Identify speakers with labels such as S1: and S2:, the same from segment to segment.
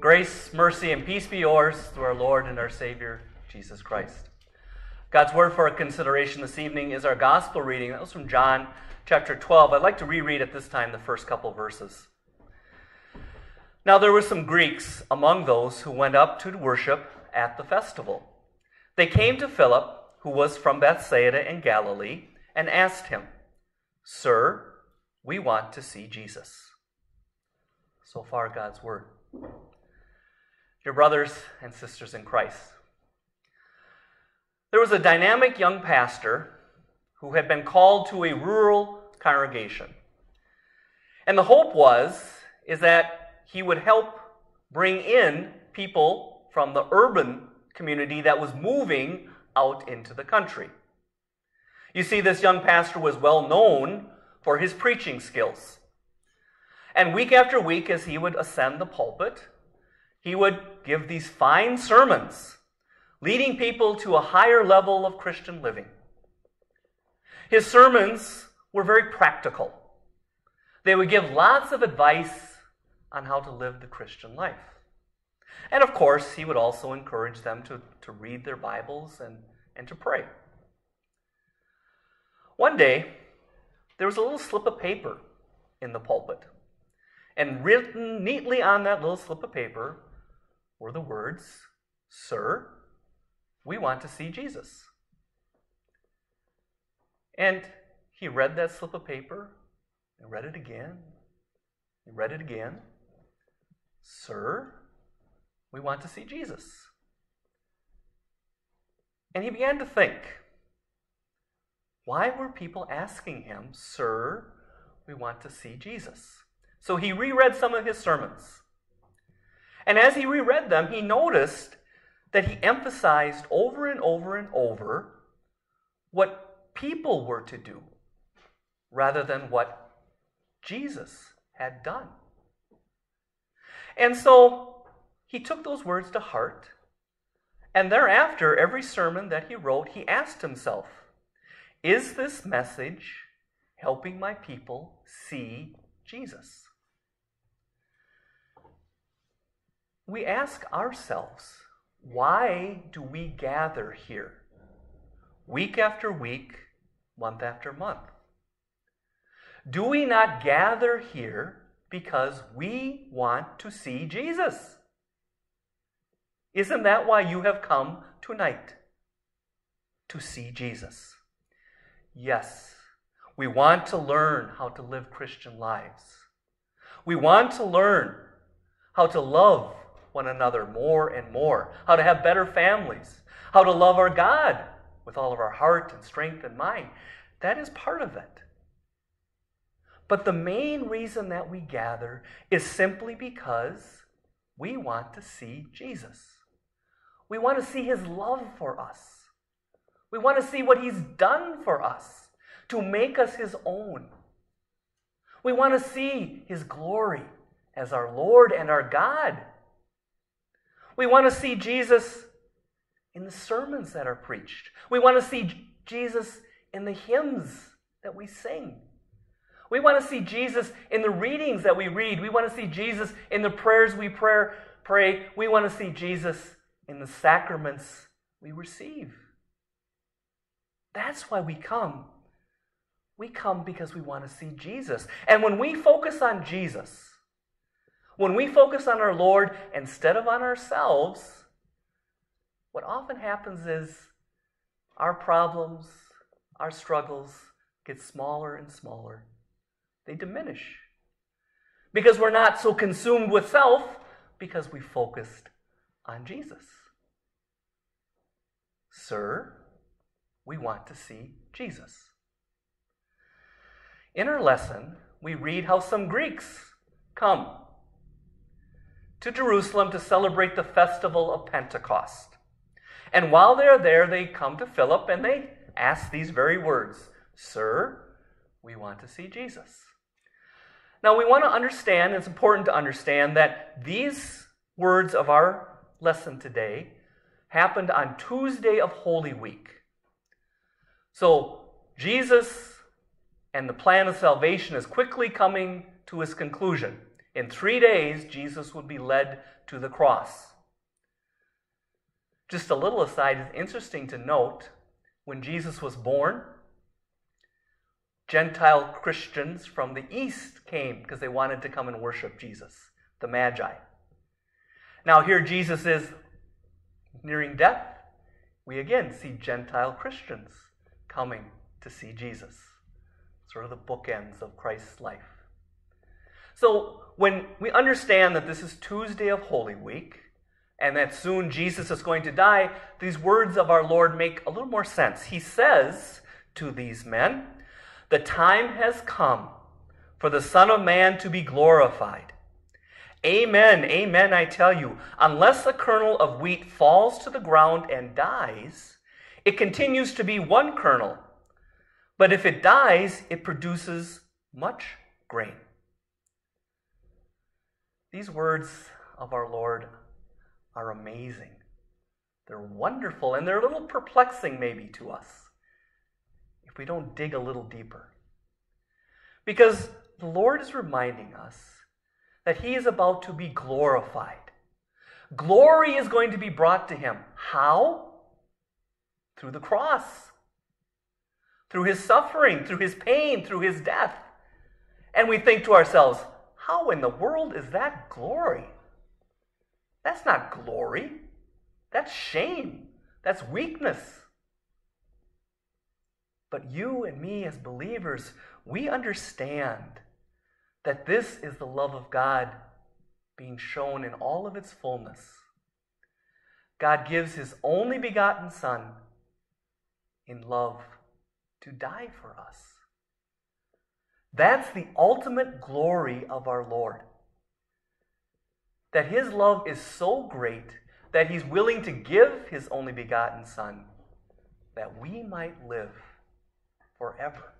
S1: Grace, mercy, and peace be yours through our Lord and our Savior, Jesus Christ. God's word for our consideration this evening is our gospel reading. That was from John chapter 12. I'd like to reread at this time the first couple verses. Now there were some Greeks among those who went up to worship at the festival. They came to Philip, who was from Bethsaida in Galilee, and asked him, Sir, we want to see Jesus. So far, God's word. Dear brothers and sisters in Christ, there was a dynamic young pastor who had been called to a rural congregation. And the hope was is that he would help bring in people from the urban community that was moving out into the country. You see, this young pastor was well known for his preaching skills. And week after week, as he would ascend the pulpit, he would give these fine sermons, leading people to a higher level of Christian living. His sermons were very practical. They would give lots of advice on how to live the Christian life. And of course, he would also encourage them to, to read their Bibles and, and to pray. One day, there was a little slip of paper in the pulpit. And written neatly on that little slip of paper were the words, Sir, we want to see Jesus. And he read that slip of paper and read it again. and read it again. Sir, we want to see Jesus. And he began to think why were people asking him, Sir, we want to see Jesus? So he reread some of his sermons. And as he reread them, he noticed that he emphasized over and over and over what people were to do rather than what Jesus had done. And so he took those words to heart. And thereafter, every sermon that he wrote, he asked himself, Is this message helping my people see Jesus? We ask ourselves, why do we gather here week after week, month after month? Do we not gather here because we want to see Jesus? Isn't that why you have come tonight? To see Jesus. Yes, we want to learn how to live Christian lives. We want to learn how to love one another more and more, how to have better families, how to love our God with all of our heart and strength and mind. That is part of it. But the main reason that we gather is simply because we want to see Jesus. We want to see his love for us. We want to see what he's done for us to make us his own. We want to see his glory as our Lord and our God. We want to see Jesus in the sermons that are preached. We want to see Jesus in the hymns that we sing. We want to see Jesus in the readings that we read. We want to see Jesus in the prayers we pray. pray. We want to see Jesus in the sacraments we receive. That's why we come. We come because we want to see Jesus. And when we focus on Jesus, when we focus on our Lord instead of on ourselves, what often happens is our problems, our struggles get smaller and smaller. They diminish. Because we're not so consumed with self, because we focused on Jesus. Sir, we want to see Jesus. In our lesson, we read how some Greeks come to Jerusalem to celebrate the festival of Pentecost. And while they're there, they come to Philip and they ask these very words Sir, we want to see Jesus. Now, we want to understand, it's important to understand that these words of our lesson today happened on Tuesday of Holy Week. So, Jesus and the plan of salvation is quickly coming to his conclusion In three days, Jesus would be led to the cross. Just a little aside, it's interesting to note when Jesus was born, Gentile Christians from the east came because they wanted to come and worship Jesus, the Magi. Now, here Jesus is nearing death. We again see Gentile Christians coming to see Jesus. Sort of the bookends of Christ's life. So, when we understand that this is Tuesday of Holy Week, and that soon Jesus is going to die, these words of our Lord make a little more sense. He says to these men, The time has come for the Son of Man to be glorified. Amen, amen, I tell you, unless a kernel of wheat falls to the ground and dies, it continues to be one kernel. But if it dies, it produces much grain. These words of our Lord are amazing. They're wonderful and they're a little perplexing, maybe, to us if we don't dig a little deeper. Because the Lord is reminding us that He is about to be glorified. Glory is going to be brought to Him. How? Through the cross, through His suffering, through His pain, through His death. And we think to ourselves, how in the world is that glory? That's not glory. That's shame. That's weakness. But you and me, as believers, we understand that this is the love of God being shown in all of its fullness. God gives his only begotten Son in love to die for us. That's the ultimate glory of our Lord that his love is so great that he's willing to give his only begotten Son that we might live forever.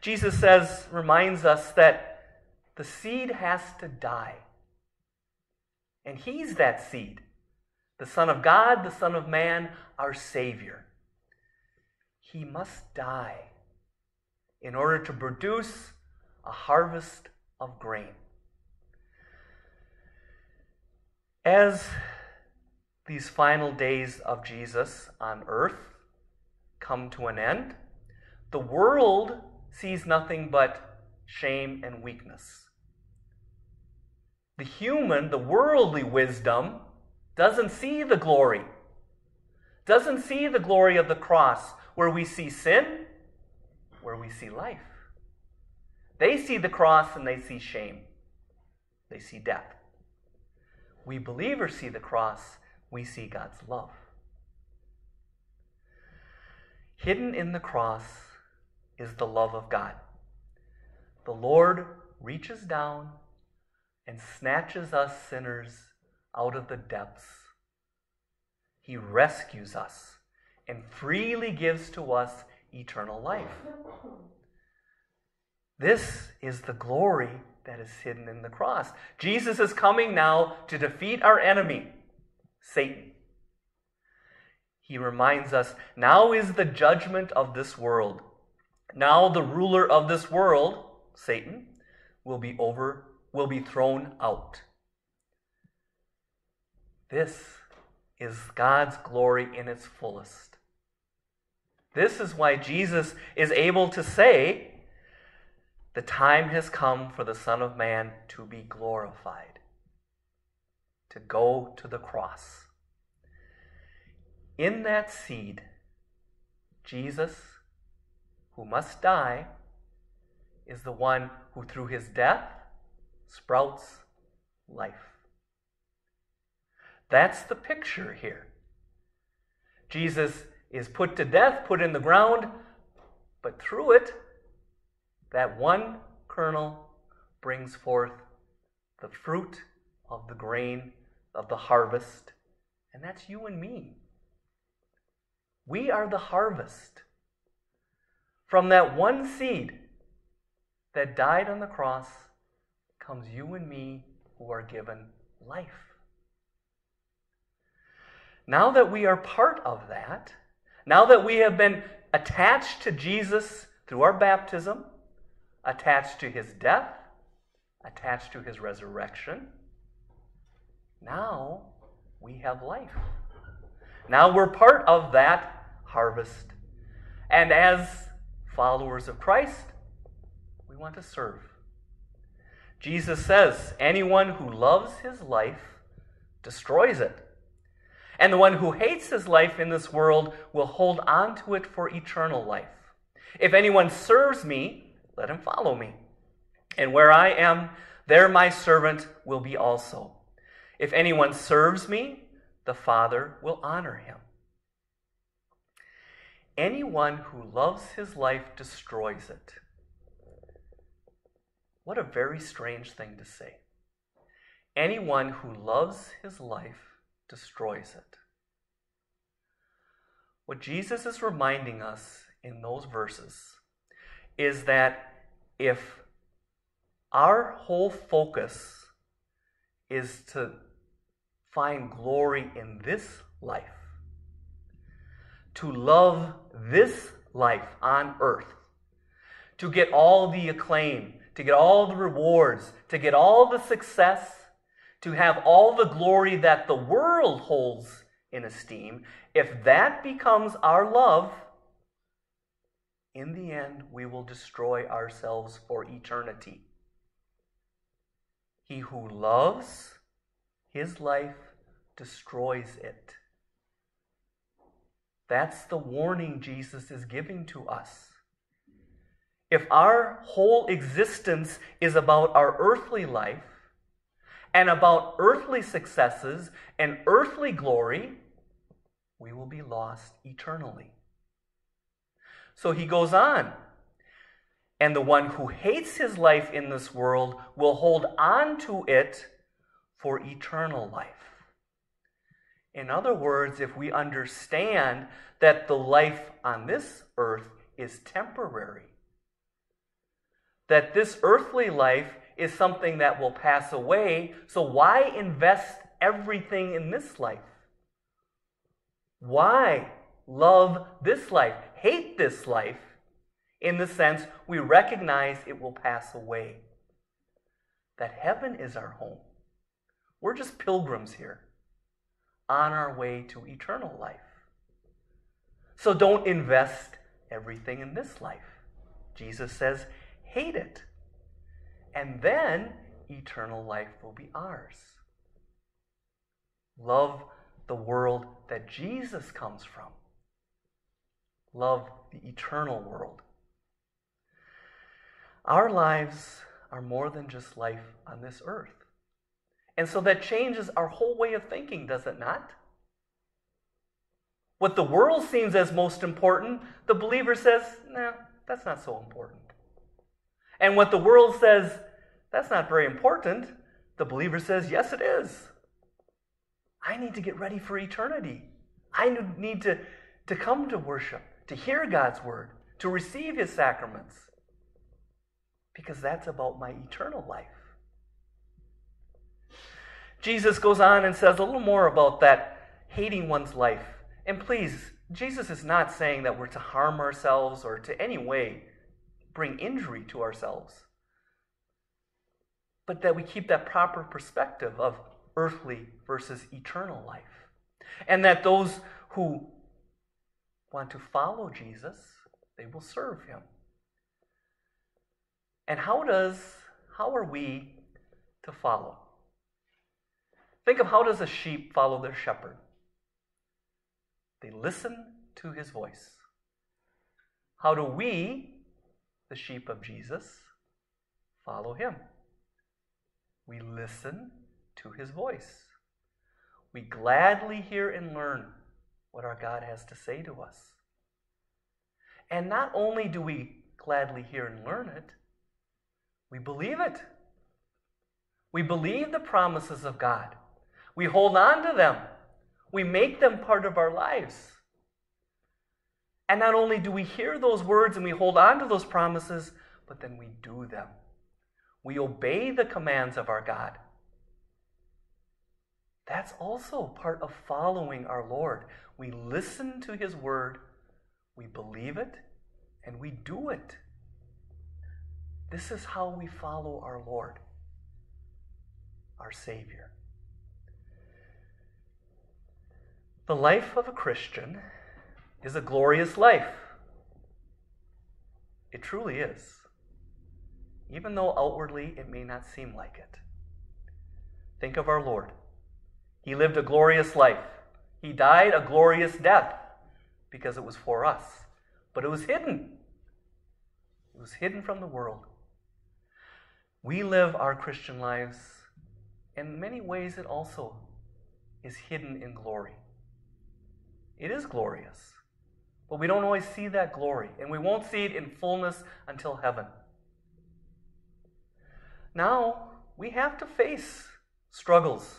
S1: Jesus says, reminds us that the seed has to die. And he's that seed. The Son of God, the Son of Man, our Savior. He must die in order to produce a harvest of grain. As these final days of Jesus on earth come to an end, the world sees nothing but shame and weakness. The human, the worldly wisdom, doesn't see the glory, doesn't see the glory of the cross where we see sin, where we see life. They see the cross and they see shame, they see death we believers see the cross, we see God's love. Hidden in the cross is the love of God. The Lord reaches down and snatches us sinners out of the depths. He rescues us and freely gives to us eternal life. This is the glory that is hidden in the cross. Jesus is coming now to defeat our enemy, Satan. He reminds us now is the judgment of this world. Now the ruler of this world, Satan, will be over will be thrown out. This is God's glory in its fullest. This is why Jesus is able to say, the time has come for the Son of Man to be glorified, to go to the cross. In that seed, Jesus, who must die, is the one who, through his death, sprouts life. That's the picture here. Jesus is put to death, put in the ground, but through it, that one kernel brings forth the fruit of the grain of the harvest, and that's you and me. We are the harvest. From that one seed that died on the cross comes you and me who are given life. Now that we are part of that, now that we have been attached to Jesus through our baptism, attached to his death, attached to his resurrection, now we have life. Now we're part of that harvest. And as followers of Christ, we want to serve. Jesus says, Anyone who loves his life destroys it. And the one who hates his life in this world will hold on to it for eternal life. If anyone serves me, let him follow me. And where I am, there my servant will be also. If anyone serves me, the Father will honor him. Anyone who loves his life destroys it. What a very strange thing to say. Anyone who loves his life destroys it. What Jesus is reminding us in those verses is that if our whole focus is to find glory in this life, to love this life on earth, to get all the acclaim, to get all the rewards, to get all the success, to have all the glory that the world holds in esteem, if that becomes our love, in the end, we will destroy ourselves for eternity. He who loves his life destroys it. That's the warning Jesus is giving to us. If our whole existence is about our earthly life and about earthly successes and earthly glory, we will be lost eternally. So he goes on. And the one who hates his life in this world will hold on to it for eternal life. In other words, if we understand that the life on this earth is temporary, that this earthly life is something that will pass away, so why invest everything in this life? Why love this life, hate this life, in the sense we recognize it will pass away? That heaven is our home. We're just pilgrims here on our way to eternal life. So don't invest everything in this life. Jesus says, hate it. And then eternal life will be ours. Love the world that Jesus comes from. Love the eternal world. Our lives are more than just life on this earth. And so that changes our whole way of thinking, does it not? What the world seems as most important, the believer says, no, that's not so important. And what the world says, that's not very important, the believer says, yes, it is. I need to get ready for eternity. I need to, to come to worship, to hear God's word, to receive his sacraments, because that's about my eternal life. Jesus goes on and says a little more about that hating one's life. And please, Jesus is not saying that we're to harm ourselves or to any way bring injury to ourselves, but that we keep that proper perspective of earthly versus eternal life. And that those who want to follow Jesus, they will serve him. And how does how are we to follow? Think of how does a sheep follow their shepherd? They listen to his voice. How do we, the sheep of Jesus, follow him? We listen to his voice. We gladly hear and learn what our God has to say to us. And not only do we gladly hear and learn it, we believe it. We believe the promises of God. We hold on to them. We make them part of our lives. And not only do we hear those words and we hold on to those promises, but then we do them. We obey the commands of our God. That's also part of following our Lord. We listen to His word, we believe it, and we do it. This is how we follow our Lord. our Savior. The life of a Christian is a glorious life. It truly is, even though outwardly it may not seem like it. Think of our Lord. He lived a glorious life. He died a glorious death because it was for us. But it was hidden. It was hidden from the world. We live our Christian lives, in many ways, it also is hidden in glory. It is glorious, but we don't always see that glory, and we won't see it in fullness until heaven. Now, we have to face struggles,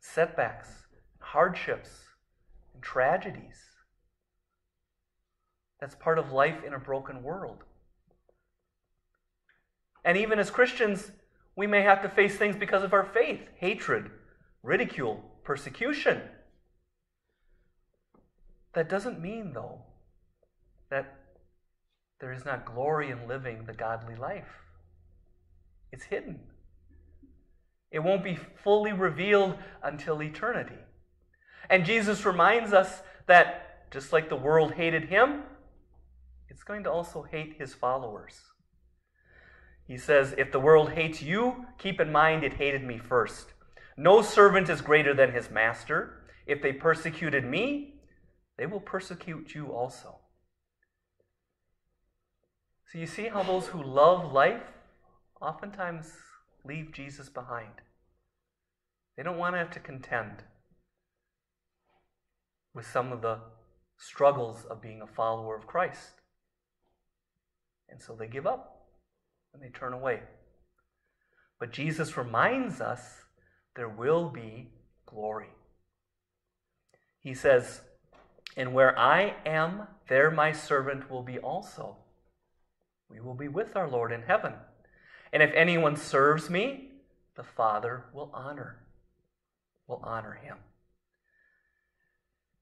S1: setbacks, hardships, and tragedies. That's part of life in a broken world. And even as Christians, we may have to face things because of our faith hatred, ridicule, persecution. That doesn't mean, though, that there is not glory in living the godly life. It's hidden. It won't be fully revealed until eternity. And Jesus reminds us that just like the world hated him, it's going to also hate his followers. He says, If the world hates you, keep in mind it hated me first. No servant is greater than his master. If they persecuted me, they will persecute you also. So you see how those who love life oftentimes leave Jesus behind. They don't want to have to contend with some of the struggles of being a follower of Christ. And so they give up and they turn away. But Jesus reminds us there will be glory. He says, And where I am, there my servant will be also. We will be with our Lord in heaven. And if anyone serves me, the Father will honor, will honor him.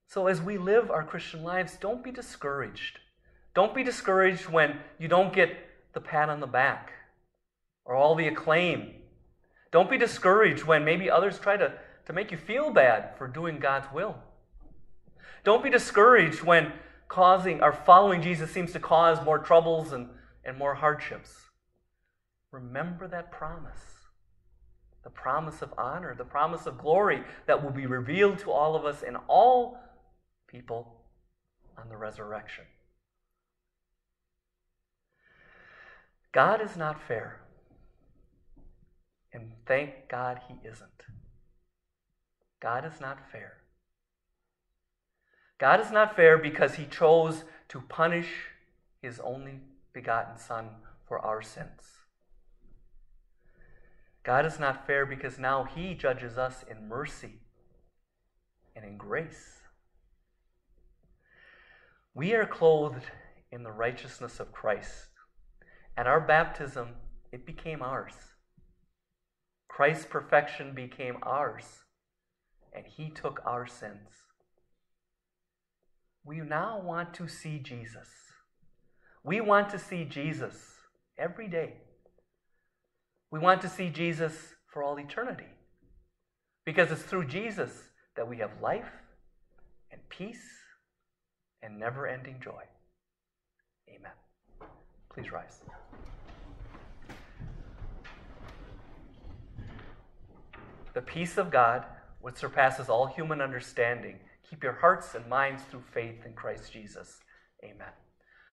S1: So as we live our Christian lives, don't be discouraged. Don't be discouraged when you don't get the pat on the back or all the acclaim. Don't be discouraged when maybe others try to, to make you feel bad for doing God's will. Don't be discouraged when causing or following Jesus seems to cause more troubles and, and more hardships. Remember that promise the promise of honor, the promise of glory that will be revealed to all of us and all people on the resurrection. God is not fair. And thank God he isn't. God is not fair. God is not fair because he chose to punish his only begotten Son for our sins. God is not fair because now he judges us in mercy and in grace. We are clothed in the righteousness of Christ. At our baptism, it became ours. Christ's perfection became ours, and he took our sins. We now want to see Jesus. We want to see Jesus every day. We want to see Jesus for all eternity. Because it's through Jesus that we have life and peace and never ending joy. Amen. Please rise. The peace of God, which surpasses all human understanding, keep your hearts and minds through faith in Christ Jesus. Amen.